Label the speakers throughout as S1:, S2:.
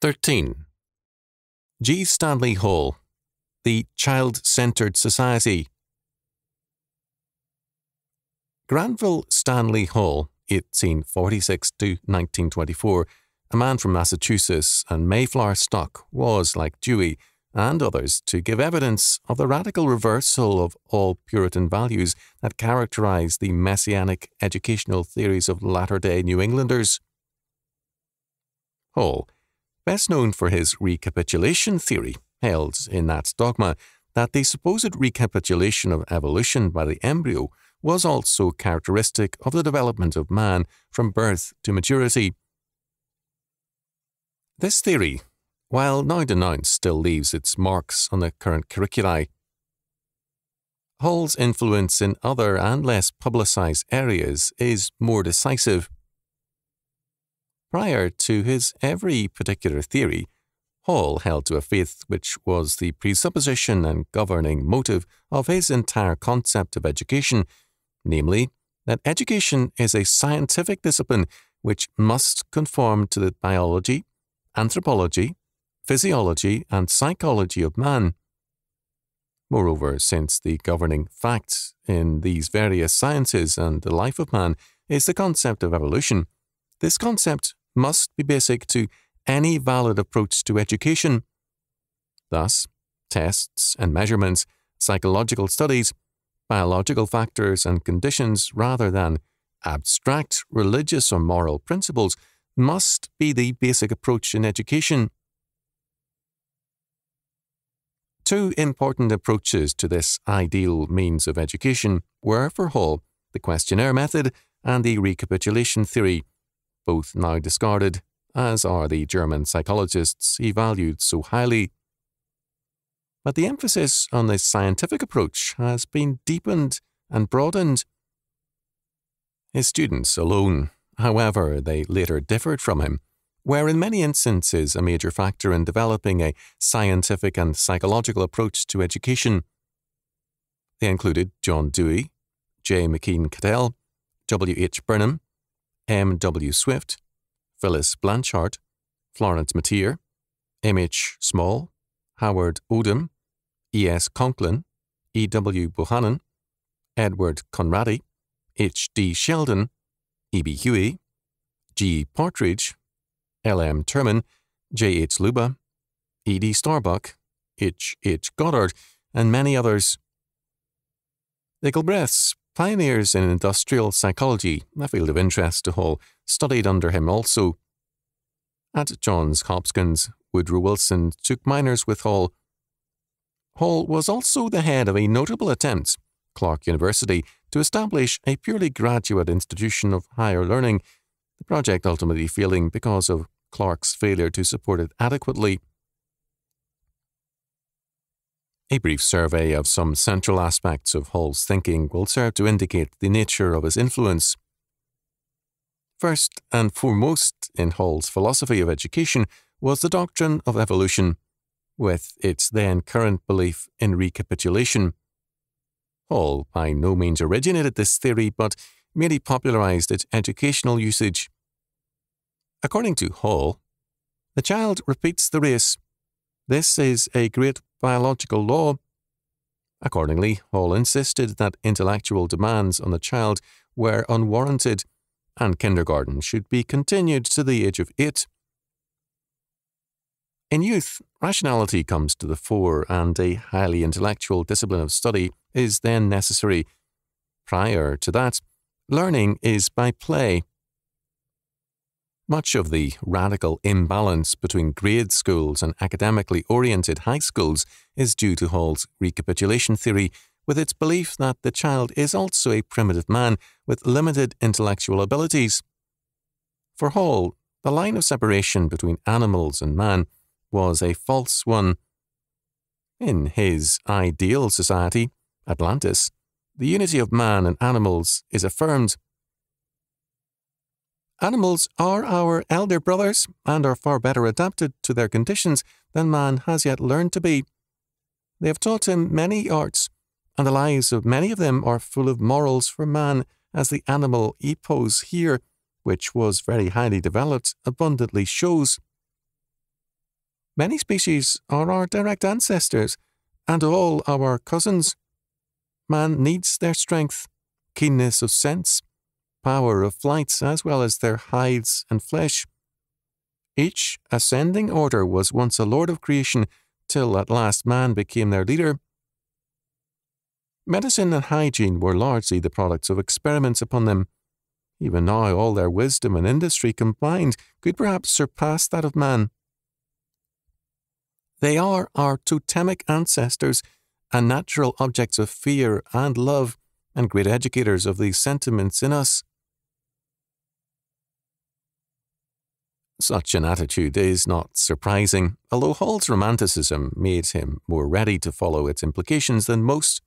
S1: 13. G. Stanley Hall, The Child Centered Society. Granville Stanley Hall, 1846 to 1924, a man from Massachusetts and Mayflower stock, was, like Dewey and others, to give evidence of the radical reversal of all Puritan values that characterized the messianic educational theories of latter day New Englanders. Hall best known for his recapitulation theory, held in that dogma that the supposed recapitulation of evolution by the embryo was also characteristic of the development of man from birth to maturity. This theory, while now denounced, still leaves its marks on the current curricula. Hall's influence in other and less publicized areas is more decisive. Prior to his every particular theory, Hall held to a faith which was the presupposition and governing motive of his entire concept of education, namely, that education is a scientific discipline which must conform to the biology, anthropology, physiology, and psychology of man. Moreover, since the governing fact in these various sciences and the life of man is the concept of evolution, this concept must be basic to any valid approach to education. Thus, tests and measurements, psychological studies, biological factors and conditions rather than abstract religious or moral principles must be the basic approach in education. Two important approaches to this ideal means of education were for Hall the questionnaire method and the recapitulation theory, both now discarded, as are the German psychologists he valued so highly. But the emphasis on this scientific approach has been deepened and broadened. His students alone, however they later differed from him, were in many instances a major factor in developing a scientific and psychological approach to education. They included John Dewey, J. McKeen Cattell, W. H. Burnham, M. W. Swift, Phyllis Blanchard, Florence Mateer, M. H. Small, Howard Odum, E. S. Conklin, E. W. Bohannon, Edward Conradi, H. D. Sheldon, E. B. Huey, G. Partridge, L. M. Terman, J. H. Leuba, E. D. Starbuck, H. H. Goddard, and many others. The Gilbreths Pioneers in industrial psychology, a field of interest to Hall, studied under him also. At Johns Hopkins, Woodrow Wilson took minors with Hall. Hall was also the head of a notable attempt, Clark University, to establish a purely graduate institution of higher learning, the project ultimately failing because of Clark's failure to support it adequately. A brief survey of some central aspects of Hall's thinking will serve to indicate the nature of his influence. First and foremost in Hall's philosophy of education was the doctrine of evolution, with its then current belief in recapitulation. Hall by no means originated this theory, but merely popularized its educational usage. According to Hall, the child repeats the race. This is a great biological law. Accordingly, Hall insisted that intellectual demands on the child were unwarranted and kindergarten should be continued to the age of eight. In youth, rationality comes to the fore, and a highly intellectual discipline of study is then necessary. Prior to that, learning is by play. Much of the radical imbalance between grade schools and academically oriented high schools is due to Hall's recapitulation theory, with its belief that the child is also a primitive man with limited intellectual abilities. For Hall, the line of separation between animals and man was a false one. In his ideal society, Atlantis, the unity of man and animals is affirmed Animals are our elder brothers and are far better adapted to their conditions than man has yet learned to be. They have taught him many arts, and the lives of many of them are full of morals for man, as the animal epos here, which was very highly developed, abundantly shows. Many species are our direct ancestors and all our cousins. Man needs their strength, keenness of sense, power of flight, as well as their hides and flesh. Each ascending order was once a lord of creation, till at last man became their leader. Medicine and hygiene were largely the products of experiments upon them. Even now, all their wisdom and industry combined could perhaps surpass that of man. They are our totemic ancestors and natural objects of fear and love, and great educators of these sentiments in us. Such an attitude is not surprising, although Hall's romanticism made him more ready to follow its implications than most.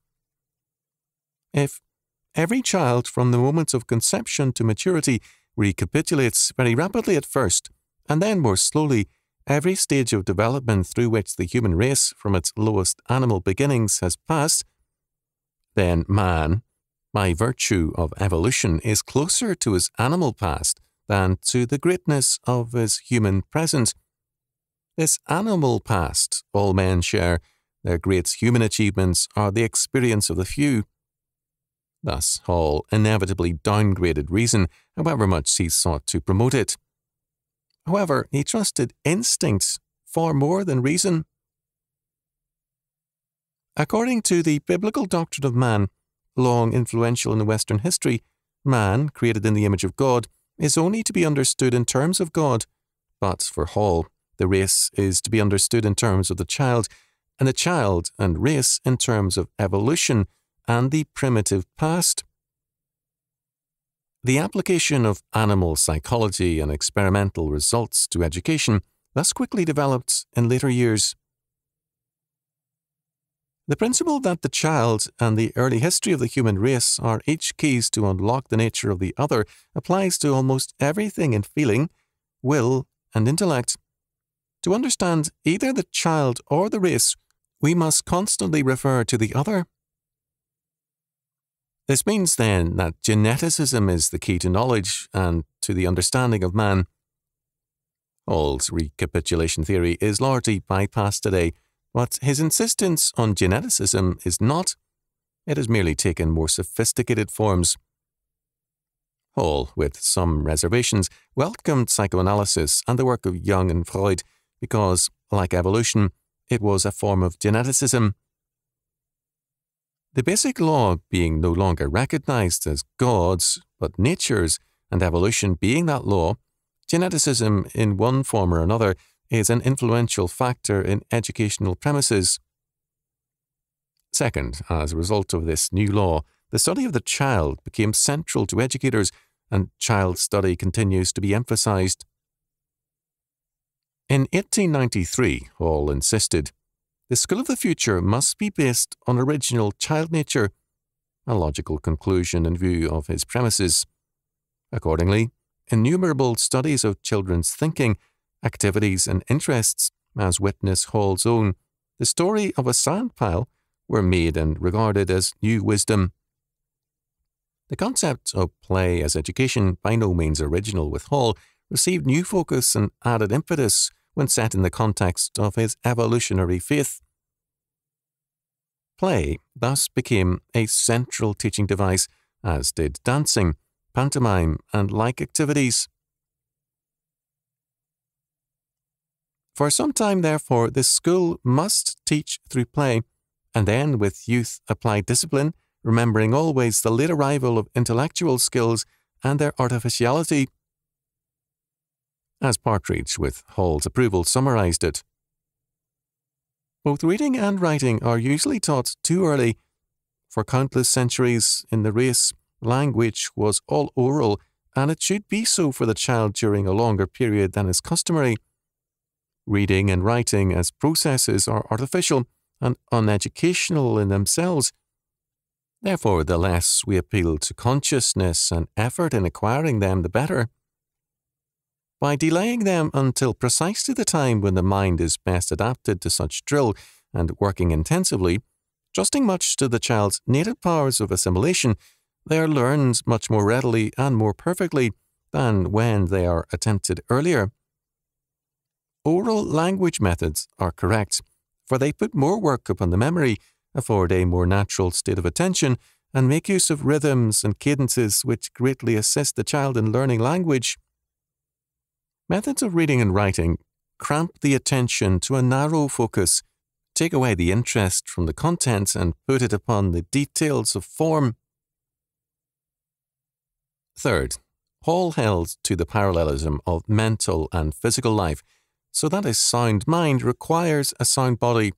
S1: If every child from the moment of conception to maturity recapitulates very rapidly at first, and then more slowly every stage of development through which the human race from its lowest animal beginnings has passed, then man, by virtue of evolution, is closer to his animal past than to the greatness of his human present. This animal past all men share, their great human achievements are the experience of the few. Thus, Hall inevitably downgraded reason, however much he sought to promote it. However, he trusted instincts far more than reason. According to the biblical doctrine of man, long influential in Western history, man, created in the image of God, is only to be understood in terms of God. But for Hall, the race is to be understood in terms of the child, and the child and race in terms of evolution and the primitive past. The application of animal psychology and experimental results to education thus quickly developed in later years. The principle that the child and the early history of the human race are each keys to unlock the nature of the other applies to almost everything in feeling, will, and intellect. To understand either the child or the race, we must constantly refer to the other this means then that geneticism is the key to knowledge and to the understanding of man. Hall's recapitulation theory is largely bypassed today, but his insistence on geneticism is not. It has merely taken more sophisticated forms. Hall, with some reservations, welcomed psychoanalysis and the work of Jung and Freud because, like evolution, it was a form of geneticism the basic law being no longer recognized as God's, but nature's, and evolution being that law, geneticism in one form or another is an influential factor in educational premises. Second, as a result of this new law, the study of the child became central to educators, and child study continues to be emphasized. In 1893, Hall insisted the school of the future must be based on original child nature, a logical conclusion in view of his premises. Accordingly, innumerable studies of children's thinking, activities, and interests, as witness Hall's own, the story of a sand pile, were made and regarded as new wisdom. The concept of play as education, by no means original with Hall, received new focus and added impetus when set in the context of his evolutionary faith. Play thus became a central teaching device, as did dancing, pantomime, and like activities. For some time, therefore, the school must teach through play, and then with youth apply discipline, remembering always the late arrival of intellectual skills and their artificiality as Partridge, with Hall's approval, summarized it. Both reading and writing are usually taught too early. For countless centuries in the race, language was all oral, and it should be so for the child during a longer period than is customary. Reading and writing as processes are artificial and uneducational in themselves. Therefore, the less we appeal to consciousness and effort in acquiring them, the better by delaying them until precisely the time when the mind is best adapted to such drill and working intensively, trusting much to the child's native powers of assimilation, they are learned much more readily and more perfectly than when they are attempted earlier. Oral language methods are correct, for they put more work upon the memory, afford a more natural state of attention, and make use of rhythms and cadences which greatly assist the child in learning language. Methods of reading and writing cramp the attention to a narrow focus, take away the interest from the content, and put it upon the details of form. Third, Hall held to the parallelism of mental and physical life, so that a sound mind requires a sound body.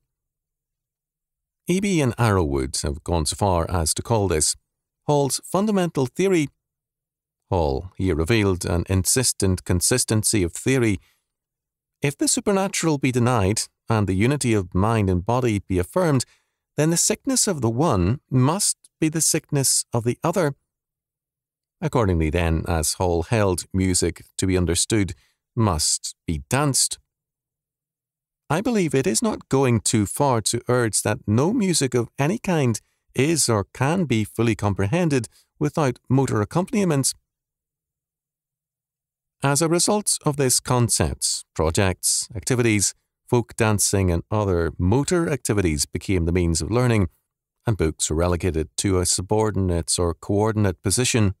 S1: Eby and Arrowood have gone so far as to call this Hall's fundamental theory. Hall here revealed an insistent consistency of theory. If the supernatural be denied and the unity of mind and body be affirmed, then the sickness of the one must be the sickness of the other. Accordingly, then, as Hall held music to be understood must be danced. I believe it is not going too far to urge that no music of any kind is or can be fully comprehended without motor accompaniments. As a result of this concept, projects, activities, folk dancing, and other motor activities became the means of learning, and books were relegated to a subordinate or coordinate position.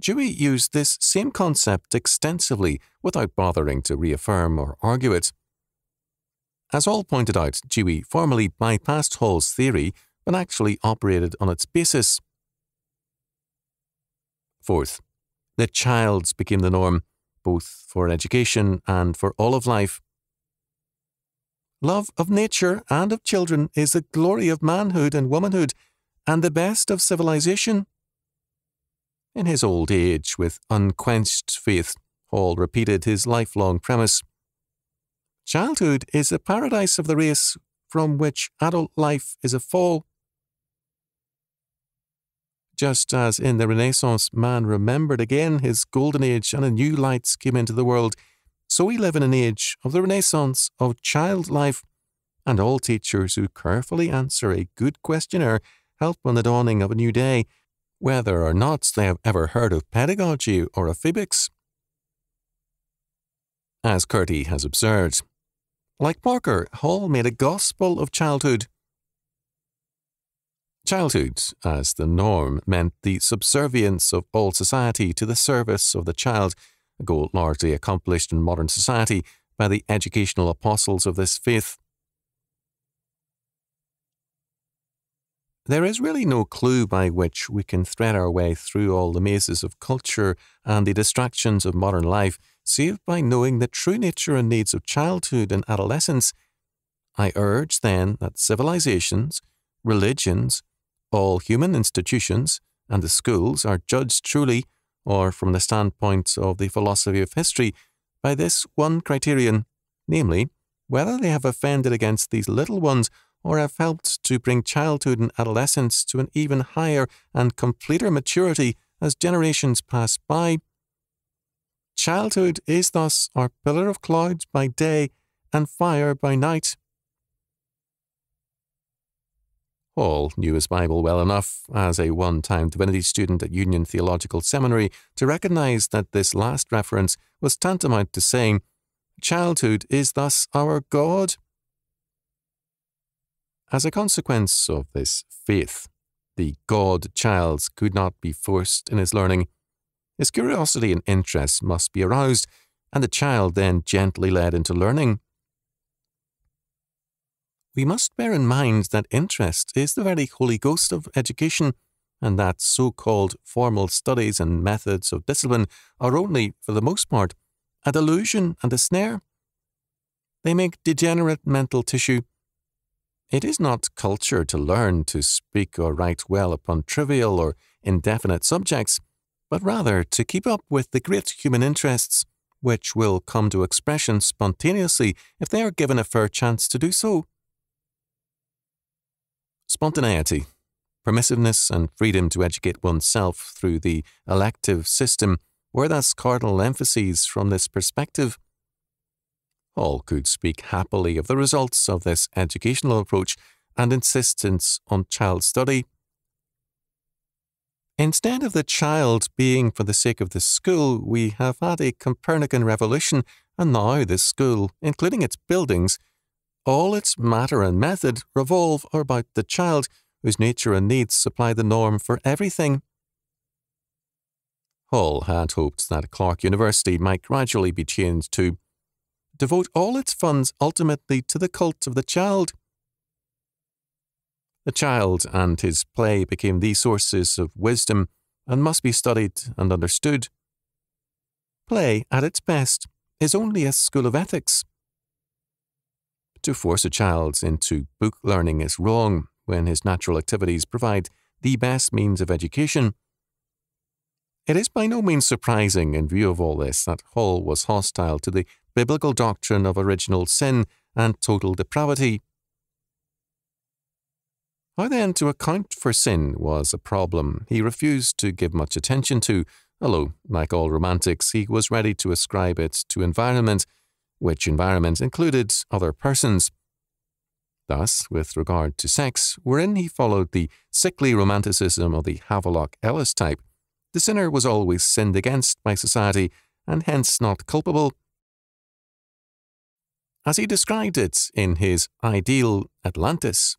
S1: Dewey used this same concept extensively without bothering to reaffirm or argue it. As all pointed out, Dewey formally bypassed Hall's theory but actually operated on its basis. Fourth, the child's became the norm, both for education and for all of life. Love of nature and of children is the glory of manhood and womanhood, and the best of civilization. In his old age, with unquenched faith, Hall repeated his lifelong premise. Childhood is the paradise of the race from which adult life is a fall. Just as in the Renaissance man remembered again his golden age and a new light came into the world, so we live in an age of the Renaissance of child life, and all teachers who carefully answer a good questionnaire help on the dawning of a new day whether or not they have ever heard of pedagogy or phoebix. As Curti has observed, like Parker, Hall made a gospel of childhood. Childhood, as the norm, meant the subservience of all society to the service of the child, a goal largely accomplished in modern society by the educational apostles of this faith. There is really no clue by which we can thread our way through all the mazes of culture and the distractions of modern life, save by knowing the true nature and needs of childhood and adolescence. I urge, then, that civilizations, religions, all human institutions, and the schools are judged truly, or from the standpoint of the philosophy of history, by this one criterion, namely, whether they have offended against these little ones or have helped to bring childhood and adolescence to an even higher and completer maturity as generations pass by. Childhood is thus our pillar of clouds by day and fire by night. Hall knew his Bible well enough, as a one time divinity student at Union Theological Seminary, to recognize that this last reference was tantamount to saying, Childhood is thus our God. As a consequence of this faith, the God child could not be forced in his learning. His curiosity and interest must be aroused, and the child then gently led into learning. We must bear in mind that interest is the very Holy Ghost of education, and that so called formal studies and methods of discipline are only, for the most part, a delusion and a snare. They make degenerate mental tissue it is not culture to learn to speak or write well upon trivial or indefinite subjects, but rather to keep up with the great human interests, which will come to expression spontaneously if they are given a fair chance to do so. Spontaneity, permissiveness, and freedom to educate oneself through the elective system were thus cardinal emphases from this perspective. All could speak happily of the results of this educational approach and insistence on child study. Instead of the child being for the sake of the school, we have had a Copernican revolution, and now the school, including its buildings, all its matter and method revolve about the child, whose nature and needs supply the norm for everything. Hall had hoped that Clark University might gradually be changed to devote all its funds ultimately to the cult of the child. The child and his play became the sources of wisdom and must be studied and understood. Play, at its best, is only a school of ethics. To force a child into book learning is wrong when his natural activities provide the best means of education. It is by no means surprising, in view of all this, that Hall was hostile to the biblical doctrine of original sin and total depravity. How then to account for sin was a problem he refused to give much attention to, although, like all romantics, he was ready to ascribe it to environment, which environment included other persons. Thus, with regard to sex, wherein he followed the sickly romanticism of the Havelock Ellis type, the sinner was always sinned against by society and hence not culpable. As he described it in his ideal Atlantis,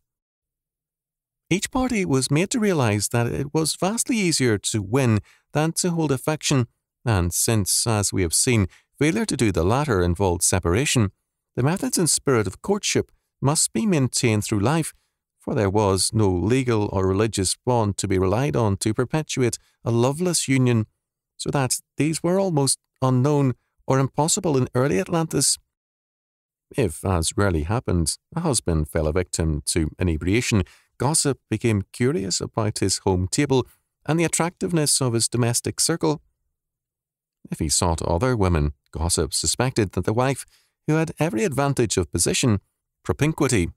S1: each party was made to realize that it was vastly easier to win than to hold affection, and since, as we have seen, failure to do the latter involved separation, the methods and spirit of courtship must be maintained through life, for there was no legal or religious bond to be relied on to perpetuate a loveless union, so that these were almost unknown or impossible in early Atlantis. If, as rarely happened, a husband fell a victim to inebriation, Gossip became curious about his home table and the attractiveness of his domestic circle. If he sought other women, Gossip suspected that the wife, who had every advantage of position, propinquity,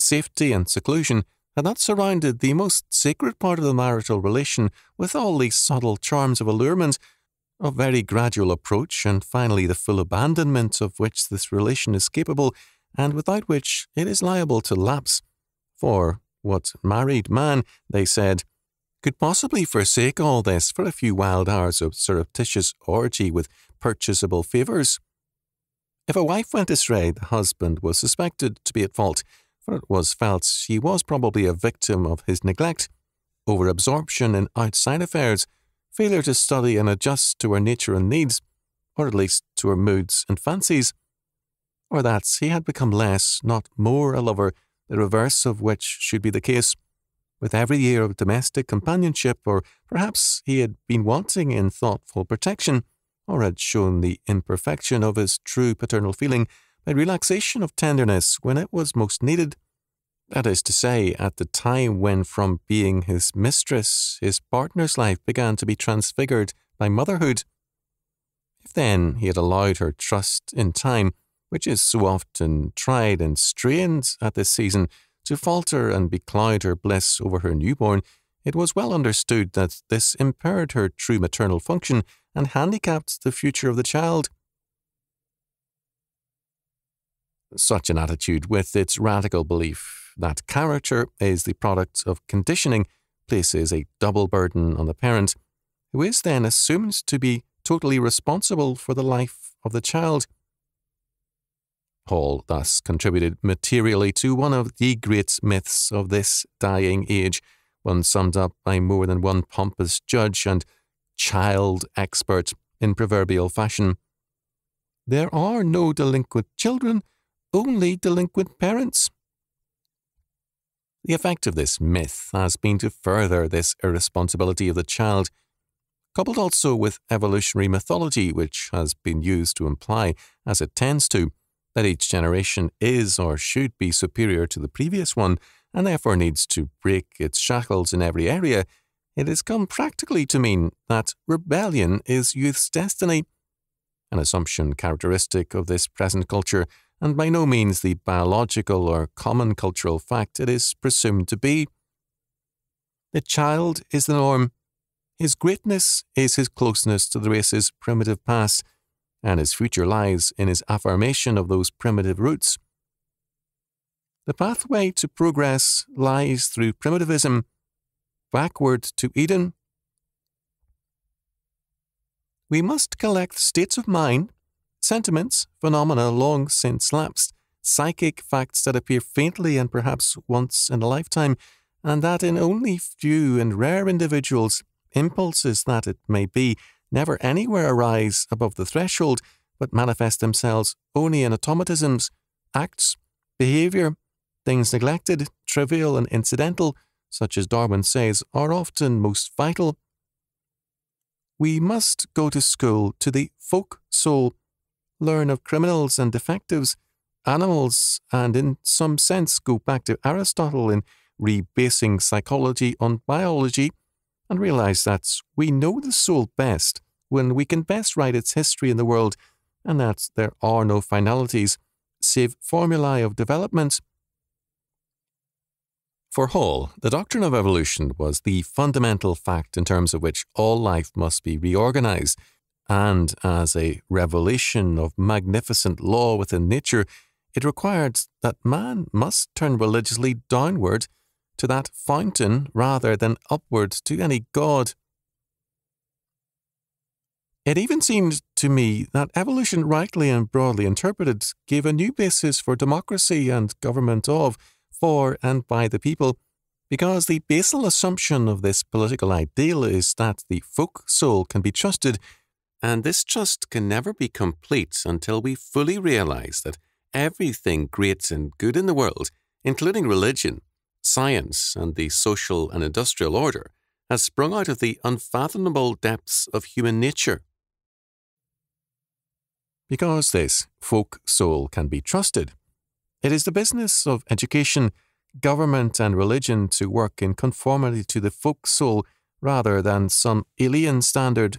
S1: safety, and seclusion, had not surrounded the most sacred part of the marital relation with all these subtle charms of allurement, of very gradual approach, and finally the full abandonment of which this relation is capable, and without which it is liable to lapse. For what married man, they said, could possibly forsake all this for a few wild hours of surreptitious orgy with purchasable favours? If a wife went astray, the husband was suspected to be at fault, for it was felt she was probably a victim of his neglect, overabsorption in outside affairs, failure to study and adjust to her nature and needs, or at least to her moods and fancies, or that he had become less, not more, a lover the reverse of which should be the case. With every year of domestic companionship, or perhaps he had been wanting in thoughtful protection, or had shown the imperfection of his true paternal feeling by relaxation of tenderness when it was most needed. That is to say, at the time when from being his mistress, his partner's life began to be transfigured by motherhood. If then he had allowed her trust in time, which is so often tried and strained at this season, to falter and becloud her bliss over her newborn, it was well understood that this impaired her true maternal function and handicapped the future of the child. Such an attitude, with its radical belief that character is the product of conditioning, places a double burden on the parent, who is then assumed to be totally responsible for the life of the child. Hall thus contributed materially to one of the great myths of this dying age, one summed up by more than one pompous judge and child expert in proverbial fashion. There are no delinquent children, only delinquent parents. The effect of this myth has been to further this irresponsibility of the child, coupled also with evolutionary mythology, which has been used to imply, as it tends to, that each generation is or should be superior to the previous one and therefore needs to break its shackles in every area, it has come practically to mean that rebellion is youth's destiny, an assumption characteristic of this present culture and by no means the biological or common cultural fact it is presumed to be. The child is the norm. His greatness is his closeness to the race's primitive past and his future lies in his affirmation of those primitive roots. The pathway to progress lies through primitivism, backward to Eden, we must collect states of mind, sentiments, phenomena long since lapsed, psychic facts that appear faintly and perhaps once in a lifetime, and that in only few and rare individuals, impulses that it may be, never anywhere arise above the threshold, but manifest themselves only in automatisms, acts, behaviour, things neglected, trivial, and incidental, such as Darwin says, are often most vital. We must go to school to the folk soul, learn of criminals and defectives, animals, and in some sense go back to Aristotle in rebasing psychology on biology, and realize that we know the soul best when we can best write its history in the world, and that there are no finalities, save formulae of development. For Hall, the doctrine of evolution was the fundamental fact in terms of which all life must be reorganized, and as a revelation of magnificent law within nature, it required that man must turn religiously downward to that fountain rather than upward to any god. It even seemed to me that evolution, rightly and broadly interpreted, gave a new basis for democracy and government of for and by the people, because the basal assumption of this political ideal is that the folk soul can be trusted, and this trust can never be complete until we fully realize that everything great and good in the world, including religion, science, and the social and industrial order, has sprung out of the unfathomable depths of human nature. Because this folk soul can be trusted, it is the business of education, government, and religion to work in conformity to the folk soul rather than some alien standard.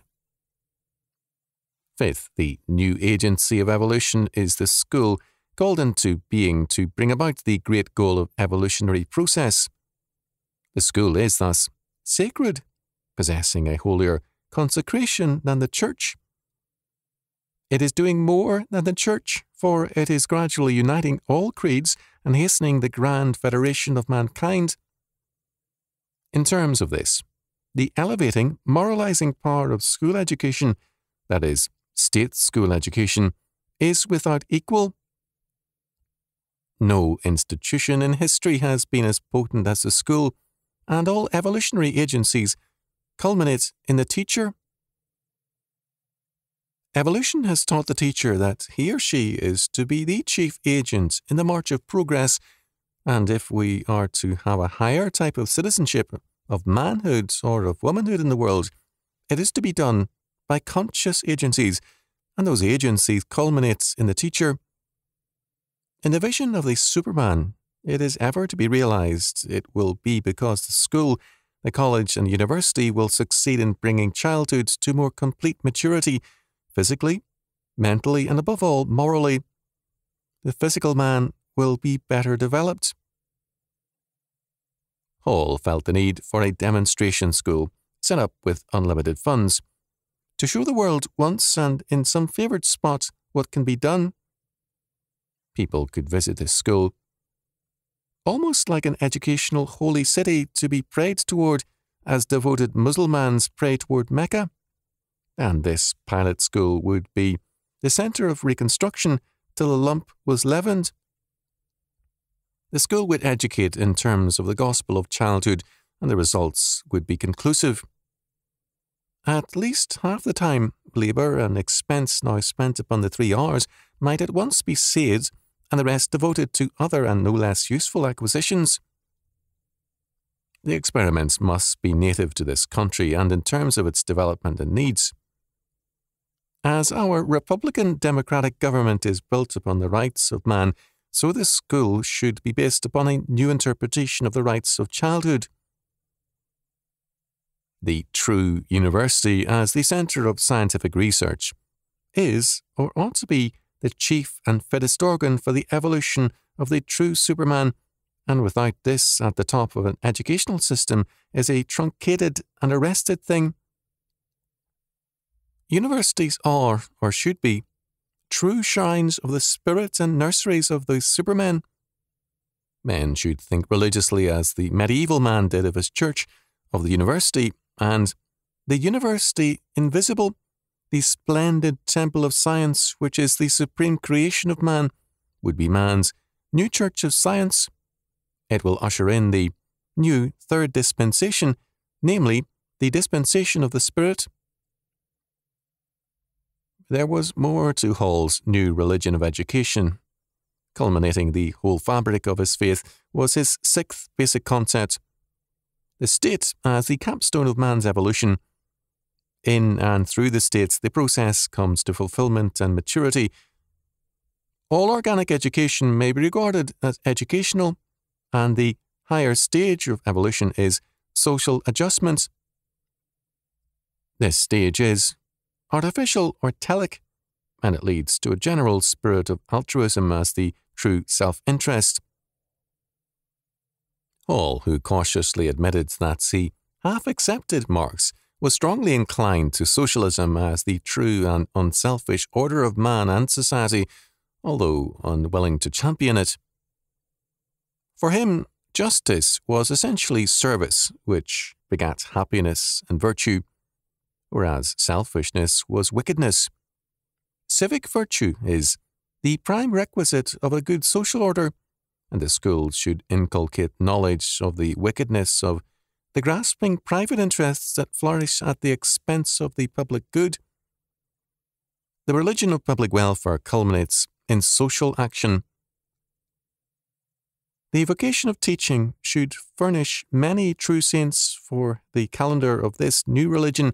S1: Fifth, the new agency of evolution is the school called into being to bring about the great goal of evolutionary process. The school is thus sacred, possessing a holier consecration than the church. It is doing more than the Church, for it is gradually uniting all creeds and hastening the grand federation of mankind. In terms of this, the elevating, moralizing power of school education, that is, state school education, is without equal. No institution in history has been as potent as the school, and all evolutionary agencies culminate in the teacher Evolution has taught the teacher that he or she is to be the chief agent in the march of progress, and if we are to have a higher type of citizenship, of manhood or of womanhood in the world, it is to be done by conscious agencies, and those agencies culminate in the teacher. In the vision of the Superman, it is ever to be realized it will be because the school, the college, and university will succeed in bringing childhood to more complete maturity physically, mentally, and above all, morally, the physical man will be better developed. Hall felt the need for a demonstration school set up with unlimited funds to show the world once and in some favoured spot what can be done. People could visit this school, almost like an educational holy city to be prayed toward as devoted Mussulmans pray toward Mecca and this pilot school would be the centre of reconstruction till a lump was leavened. The school would educate in terms of the gospel of childhood, and the results would be conclusive. At least half the time, labour and expense now spent upon the three R's might at once be saved, and the rest devoted to other and no less useful acquisitions. The experiments must be native to this country and in terms of its development and needs. As our Republican Democratic government is built upon the rights of man, so this school should be based upon a new interpretation of the rights of childhood. The true university, as the centre of scientific research, is, or ought to be, the chief and fittest organ for the evolution of the true Superman, and without this at the top of an educational system is a truncated and arrested thing Universities are, or should be, true shrines of the spirit and nurseries of the supermen. Men should think religiously as the medieval man did of his church, of the university, and the university invisible, the splendid temple of science, which is the supreme creation of man, would be man's new church of science. It will usher in the new third dispensation, namely, the dispensation of the Spirit. There was more to Hall's new religion of education. Culminating the whole fabric of his faith was his sixth basic concept the state as the capstone of man's evolution. In and through the states, the process comes to fulfillment and maturity. All organic education may be regarded as educational, and the higher stage of evolution is social adjustment. This stage is artificial or telic, and it leads to a general spirit of altruism as the true self interest. Hall, who cautiously admitted that he half accepted Marx, was strongly inclined to socialism as the true and unselfish order of man and society, although unwilling to champion it. For him, justice was essentially service, which begat happiness and virtue, whereas selfishness was wickedness. Civic virtue is the prime requisite of a good social order and the schools should inculcate knowledge of the wickedness of the grasping private interests that flourish at the expense of the public good. The religion of public welfare culminates in social action. The vocation of teaching should furnish many true saints for the calendar of this new religion,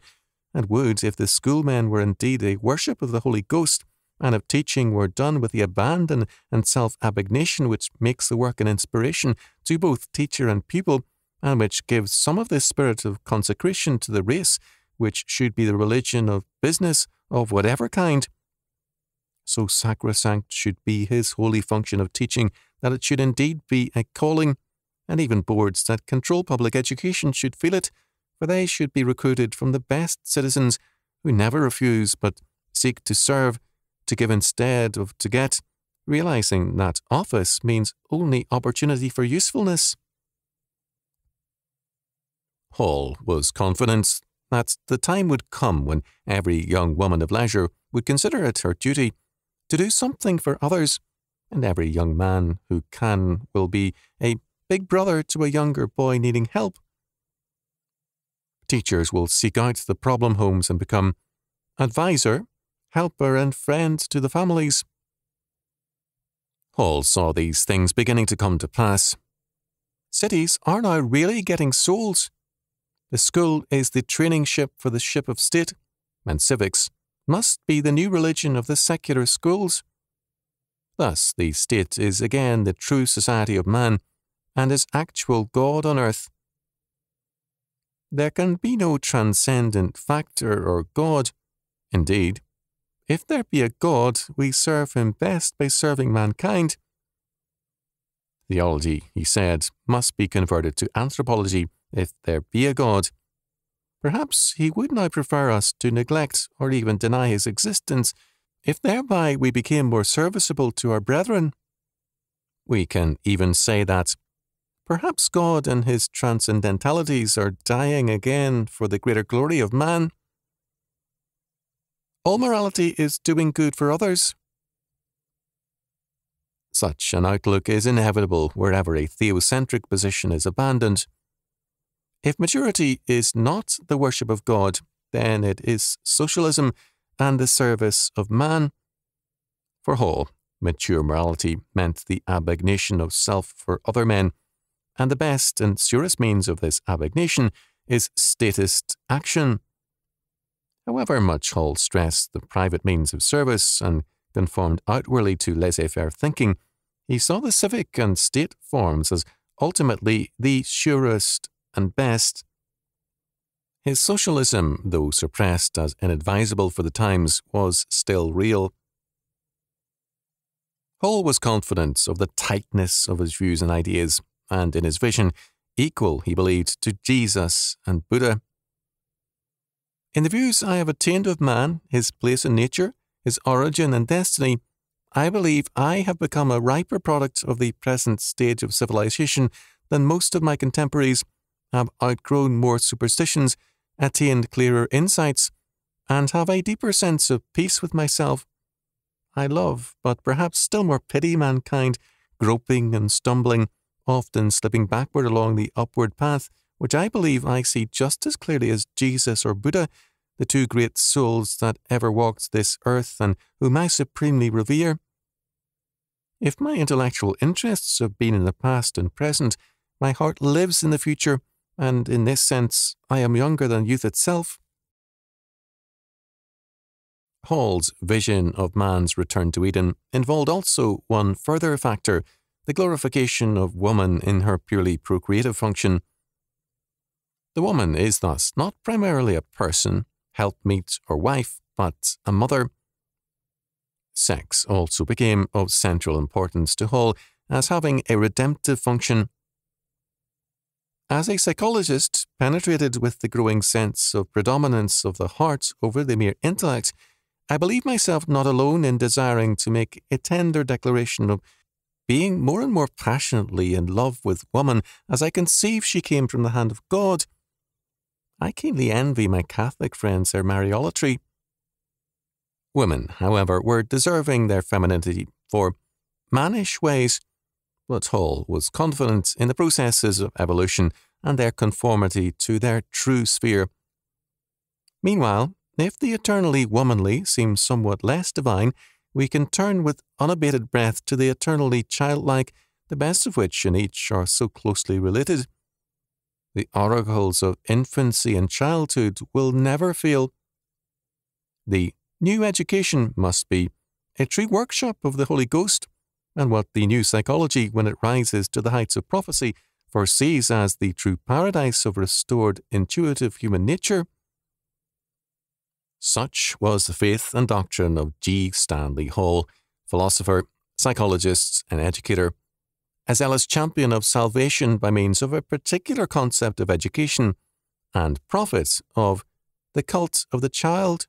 S1: and would, if the schoolmen were indeed a worship of the Holy Ghost, and if teaching were done with the abandon and self abnegation which makes the work an inspiration to both teacher and pupil, and which gives some of this spirit of consecration to the race, which should be the religion of business of whatever kind. So sacrosanct should be his holy function of teaching that it should indeed be a calling, and even boards that control public education should feel it, for they should be recruited from the best citizens who never refuse but seek to serve to give instead of to get, realizing that office means only opportunity for usefulness. Hall was confident that the time would come when every young woman of leisure would consider it her duty to do something for others, and every young man who can will be a big brother to a younger boy needing help. Teachers will seek out the problem homes and become advisor helper, and friend to the families. Hall saw these things beginning to come to pass. Cities are now really getting souls. The school is the training ship for the ship of state, and civics must be the new religion of the secular schools. Thus, the state is again the true society of man, and is actual God on earth. There can be no transcendent factor or God. Indeed, if there be a God, we serve him best by serving mankind. Theology, he said, must be converted to anthropology if there be a God. Perhaps he would now prefer us to neglect or even deny his existence, if thereby we became more serviceable to our brethren. We can even say that perhaps God and his transcendentalities are dying again for the greater glory of man. All morality is doing good for others. Such an outlook is inevitable wherever a theocentric position is abandoned. If maturity is not the worship of God, then it is socialism and the service of man. For Hall, mature morality meant the abnegation of self for other men, and the best and surest means of this abnegation is statist action. However much Hall stressed the private means of service and conformed outwardly to laissez faire thinking, he saw the civic and state forms as ultimately the surest and best. His socialism, though suppressed as inadvisable for the times, was still real. Hall was confident of the tightness of his views and ideas, and in his vision, equal, he believed, to Jesus and Buddha. In the views I have attained of man, his place in nature, his origin and destiny, I believe I have become a riper product of the present stage of civilization than most of my contemporaries, have outgrown more superstitions, attained clearer insights, and have a deeper sense of peace with myself. I love, but perhaps still more pity mankind, groping and stumbling, often slipping backward along the upward path, which I believe I see just as clearly as Jesus or Buddha, the two great souls that ever walked this earth and whom I supremely revere. If my intellectual interests have been in the past and present, my heart lives in the future, and in this sense, I am younger than youth itself. Hall's vision of man's return to Eden involved also one further factor the glorification of woman in her purely procreative function. The woman is thus not primarily a person, helpmeet, or wife, but a mother. Sex also became of central importance to Hall as having a redemptive function. As a psychologist, penetrated with the growing sense of predominance of the heart over the mere intellect, I believe myself not alone in desiring to make a tender declaration of being more and more passionately in love with woman as I conceive she came from the hand of God. I keenly envy my Catholic friends their Mariolatry. Women, however, were deserving their femininity for mannish ways, but Hall was confident in the processes of evolution and their conformity to their true sphere. Meanwhile, if the eternally womanly seems somewhat less divine, we can turn with unabated breath to the eternally childlike, the best of which in each are so closely related. The oracles of infancy and childhood will never fail. The new education must be a true workshop of the Holy Ghost, and what the new psychology, when it rises to the heights of prophecy, foresees as the true paradise of restored intuitive human nature, such was the faith and doctrine of G. Stanley Hall, philosopher, psychologist, and educator. A zealous champion of salvation by means of a particular concept of education, and prophet of the cult of the child